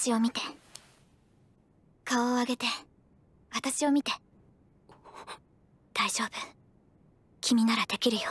私を見て。顔を上げて。私を見て。大丈夫。君ならできるよ。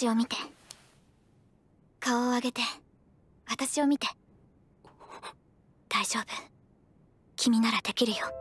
私を見て。顔を上げて。私を見て。大丈夫。君ならできるよ。